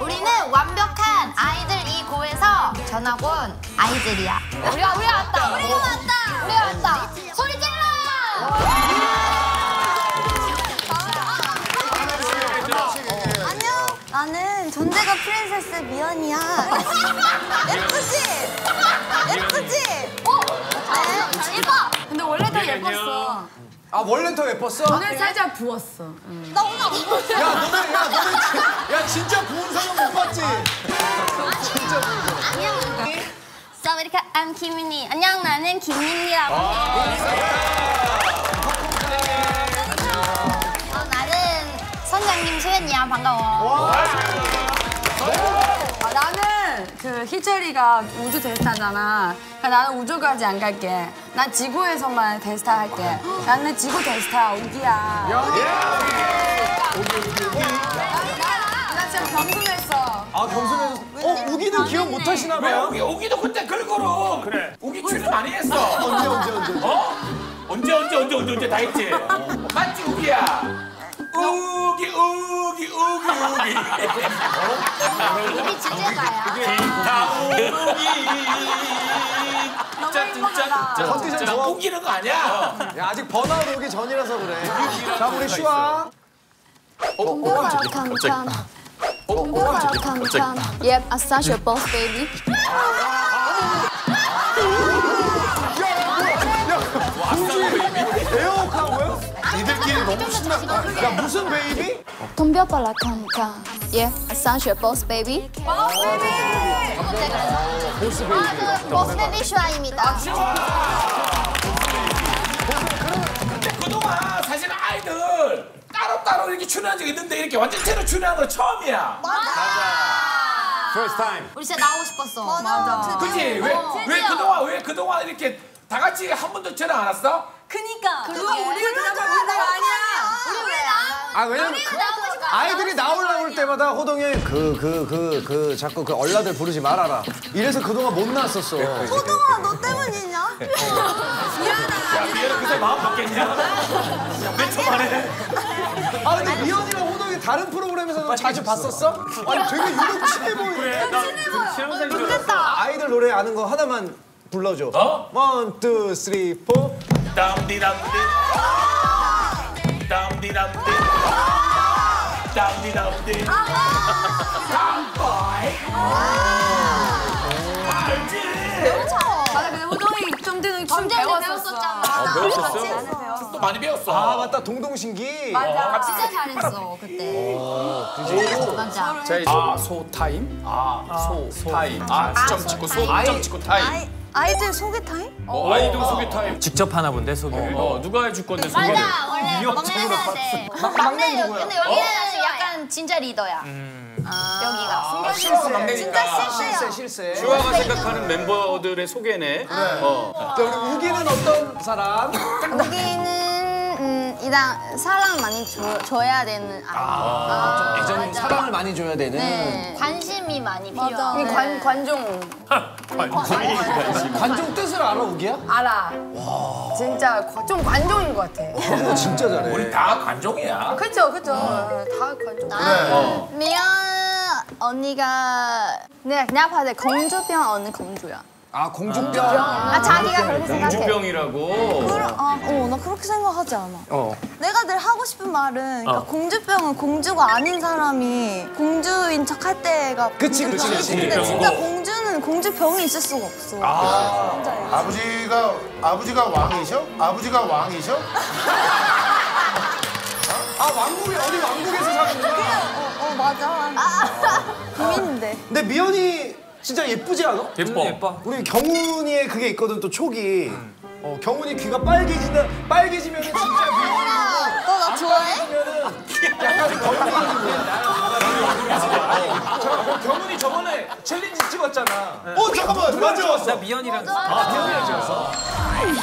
우리는 완벽한 아이들 이 고에서 전학 온 아이들이야. 우리가 우리가 왔다. 우리가 왔다. 우리가 왔다. 소리 질러! 안녕. 나는 존재가 프린세스 미연이야. 예쁘지? 예뻤어. 아 원래 더 예뻤어? 오늘 살짝 부었어. 나 오늘 안 보여. 야 너네 야 너네 진- 야 진짜 부은 사람 못 봤지? 안녕. 사와디카, I'm 김민희. 안녕, 나는 김민희라고 해. 어, 나는 선장님 소연이야. 반가워. 아, 그 희철이가 우주 대스타잖아. 그러니까 나는 우주까지 안 갈게. 난 지구에서만 대스타 할게. 나는 지구 대스타 우기야. 나 진짜 경금했어. 아 경선에서 어 우기는 기억 못 하시나 왜 봐요? 우기 우기도 그때 걸그룹 그래 우기 출연 많이 했어 언제 언제 언제? 어 언제 언제 언제 언제 언제 다 했지 맞지 우기야 우기 우기 우기 우기 입이 주제가야. 컨디션 자 좋아. 우기는 거 아니야? 야 아직 번아웃 오기 전이라서 그래. 자 우리 슈아. 캄캄. 캄캄. Yep, I such a boss baby 니들끼리 너무 신났다. 야 무슨 baby? 덤벼봐라 come come Yeah, I such a boss baby 아, 저 버스베비 슈아입니다. 근데 그동안 사실 아이들 따로따로 이렇게 출연한 적 있는데 이렇게 완전체로 출연한 건 처음이야 First time. 우리 진짜 나오고 싶었어. 맞아. 그치 왜, 왜 드디어. 그동안 왜 그동안 이렇게 다 같이 한 번도 출연 안 왔어? 그니까. 그거 우리가 대답할 문제가 아니야. 아 왜냐면 그- 아이들이 나오려고 할 때마다 호동이 그 그 그 그 자꾸 그 얼라들 부르지 말아라. 이래서 그동안 못 나왔었어. 호동아, 너 때문이냐? 야 미연은 그새 마음 바뀌었냐? 몇초 만에 아 근데 미연이랑 호동이 다른 프로그램에서도 자주 봤었어? 아니 되게 유독 친해 보이네. 아이들 노래 아는 거 하나만 불러줘. 어? One, two, three, four. 덤디덤디 덤디덤디 덤디덤디 Tomboy 알지? 맞아, 근데 호동이 좀 되는 춤. 배웠었잖아. 배웠었어? 또 많이 배웠어 아 맞다 동동신기. 진짜 잘했어 그때. 맞아. 아 소 타임 아소 타임 아점 찍고 소점 찍고 타임 아이, 아이들 소개 타임? 어, 아이돌 소개 타임 직접 하나 본데 소개를. 어 누가 해줄 건데 소개를 맞아 원래 막내해야 돼. 막내 여- 근데 여기는 약간 진짜 리더야. 여기가. 진짜 실수야. 실세 실세. 슈아가 생각하는 멤버들의 소개네 어. 자, 우리 우기는 어떤 사람? 여기는 음, 일단 사랑 많이 줘, 줘야 되는 아이 예전 사랑을 많이 줘야 되는. 네. 관심이 많이 필요해. 관, 관종 관종 뜻을 알아 우기야? 알아. 진짜 관- 좀 관종인 것 같아. 어, 진짜 잘해. 우리 다 관종이야 그쵸, 그쵸. 다 관종. 아, 미연 언니가 내가 그냥 봐도 돼. 공주병 언니 공주야 아 공주병. 아 자기가 그렇게 생각해 공주병이라고 그럼, 아, 어, 나 그렇게 생각하지 않아. 어. 내가 늘 하고 싶은 말은 그러니까 공주병은 공주가 아닌 사람이 공주인 척 할 때가 그치, 그치. 그치. 근데 진짜 공주는 공주 병이 있을 수가 없어. 아버지가 아버지가 왕이셔? 아버지가 왕이셔? 아 왕국이 어디 왕국에서 사는구나. 어, 어 맞아. 비밀인데. 근데 미연이 진짜 예쁘지 않아? 예뻐 예뻐. 우리 경훈이의 그게 있거든 또 촉이. 어 경훈이 귀가 빨개지다 빨개지면 진짜 미연이 너 나 좋아해? 경훈이 저번에 챌린지 찍었잖아 어 잠깐만 누가 찍었어? 나 미연이랑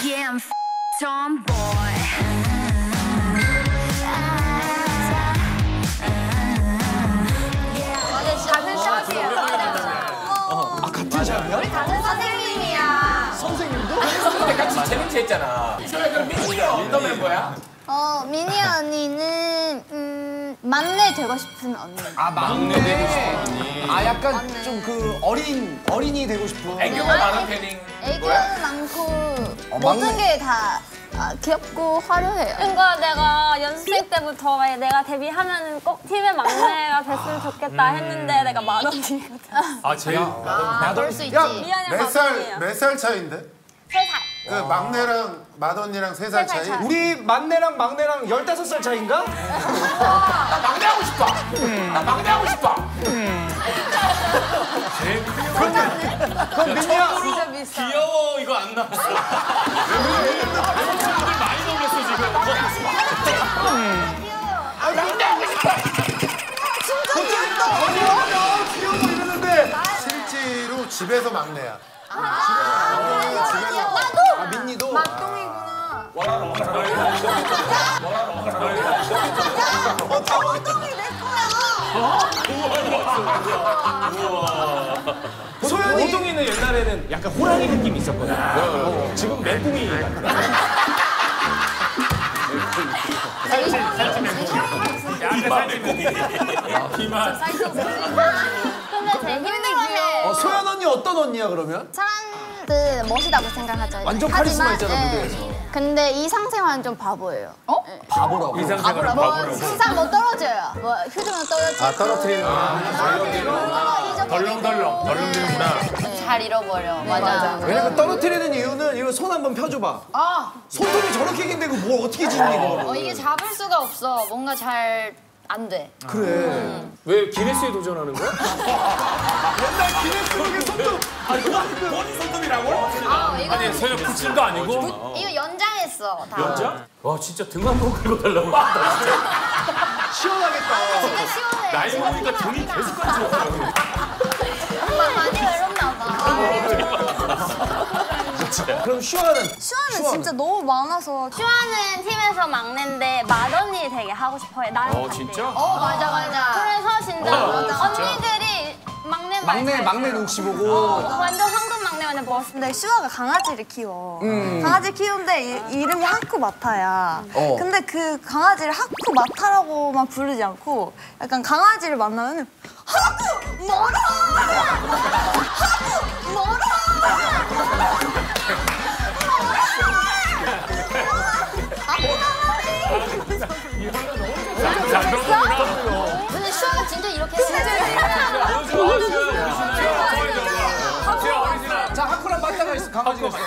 Yeah, I'm f- tomboy. 다들 샷이야. 아 같은 샵이야? 다들 선생님이야. 선생님도? 같이 챌린지 했잖아. 그럼 민이 어떤 멤버야? 어 미니 언니는 음 막내 되고 싶은 언니. 아 막내. 아 약간 좀 그 어린 어린이 되고 싶은. 애교가 많은 편인 애교 거야? 많고 어, 모든 막내. 게다 아, 귀엽고 화려해요. 그러니까 내가 연습생 때부터 내가 데뷔하면 꼭 팀의 막내가 됐으면 좋겠다 했는데 내가 맏언니거든. 아 제일 그럴 수 있지. 야, 미안해, 몇 살, 막내야. 몇살 차인데? 세 살. 그 막내랑 맏언니랑 세 살 차이? 우리 막내랑 막내랑 15살 차인가? 나 막내 하고 싶어. 나 막내 하고 싶어. 그럼 민이야. 귀여워 이거 안 나왔어. 친구들 많이 놀랐어 지금. 귀여워 이러는데. 실제로 집에서 막내야. 아 민니도. 소연이 호동이는 옛날에는 약간 호랑이 느낌이 있었거든. 어, 지금 멘붕이. 비만. 근데 되게 힘들어해. 어, 소연 언니 어떤 언니야 그러면? 사 람들 멋있다고 생각하죠. 완전 카리스마 있잖아, 예, 무대에서. 근데 이 상생활은 좀 바보예요. 어? 바보라고. 이 상생활 뭐 바보라고. 수상 못 떨어져요. 뭐 휴대폰 떨어지고. 아, 떨어뜨리는 거. 덜렁덜렁 덜렁대는구나. 잘 잃어버려. 맞아. 왜냐면 떨어뜨리는 이유는 이거 손 한번 펴줘봐. 아, 손톱이 저렇게 긴데 뭘 어떻게 짓니 이거? 어, 이게 잡을 수가 없어. 뭔가 잘 안 돼. 그래. 왜 기네스에 도전하는 거야? 맨날 기네스북에 손톱. 아니 본인 손톱이라고? 아, 이거 아니 소연 붙임도 아니고. 이거 연장했어. 다. 연자? 와 진짜 등 한번 긁어 달라고. 시원하겠다. 진짜 시원해. 나이 먹으니까 등이 계속. 엄마 많이 외롭나 봐. 그럼 슈아는 슈아는 진짜 너무 많아서 슈아는 팀에서 막내인데 맏언니 되게 하고 싶어해. 나랑 어. 진짜? 어, 맞아, 맞아. 그래서 진짜 어, 언니들이 막내 막내 말 막내 잘 눈치 들어. 보고. 완전 황금 막내 완전 멋있. 근데 슈아가 강아지를 키워. 강아지 키우는데 이, 이름이 하쿠마타야. 어. 근데 그 강아지를 하쿠마타라고만 부르지 않고 약간 강아지를 만나면 하쿠 뭐라 하쿠 뭐라 잘 들었구나. 근데 슈아가 진짜 이렇게 진짜. 자 하쿠랑 맞다가 있어 강아지가 있어.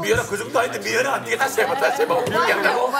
미연아 그 정도 아닌데 미연아 네가 다시 해봐 다시 해봐 기억이 안 나고?